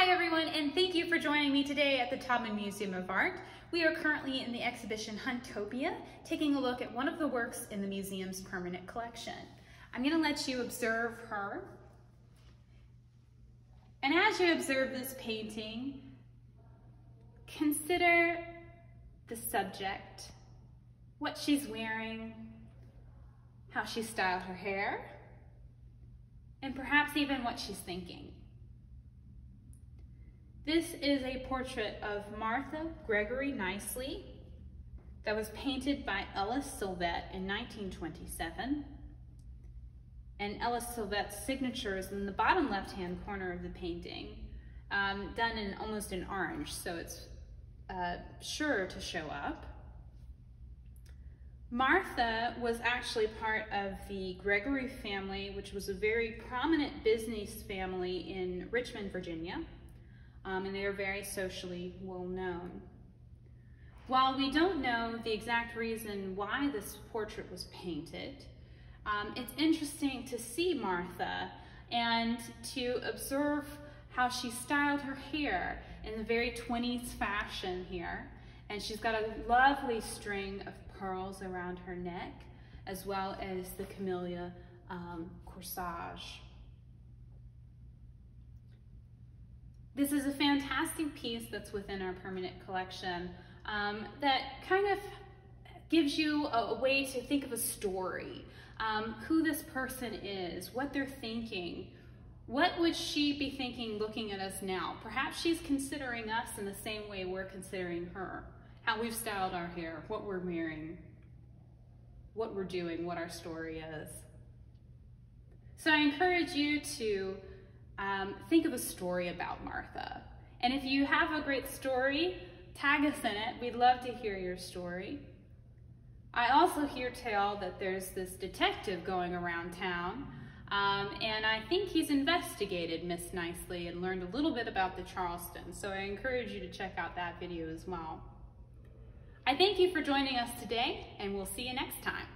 Hi everyone, and thank you for joining me today at the Taubman Museum of Art. We are currently in the exhibition Huntopia, taking a look at one of the works in the museum's permanent collection. I'm gonna let you observe her. And as you observe this painting, consider the subject, what she's wearing, how she styled her hair, and perhaps even what she's thinking. This is a portrait of Martha Gregory Knisely that was painted by Ellis Silvette in 1927. And Ellis Silvette's signature is in the bottom left-hand corner of the painting, um, done in almost an orange, so it's uh, sure to show up. Martha was actually part of the Gregory family, which was a very prominent business family in Richmond, Virginia um, and they are very socially well known. While we don't know the exact reason why this portrait was painted, um, it's interesting to see Martha and to observe how she styled her hair in the very 20s fashion here. And she's got a lovely string of pearls around her neck, as well as the camellia um, corsage. This is a fantastic piece that's within our permanent collection um, that kind of gives you a, a, way to think of a story, um, who this person is, what they're thinking. What would she be thinking looking at us now? Perhaps she's considering us in the same way we're considering her, how we've styled our hair, what we're wearing, what we're doing, what our story is. So I encourage you to um, think of a story about Martha. And if you have a great story, tag us in it. We'd love to hear your story. I also hear tell that there's this detective going around town, um, and I think he's investigated Miss Knisely and learned a little bit about the Charleston, so I encourage you to check out that video as well. I thank you for joining us today, and we'll see you next time.